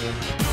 soon.